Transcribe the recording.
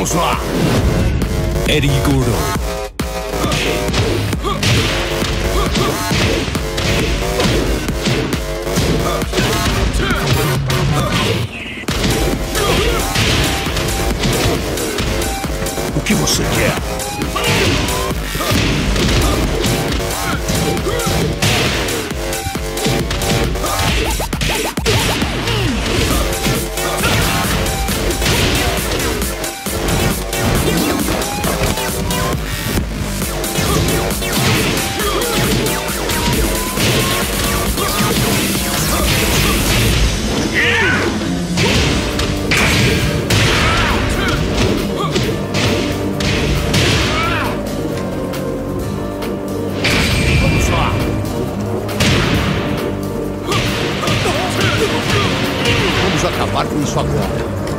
Vamos lá! Erigoro. O que você quer? Acabar com isso agora.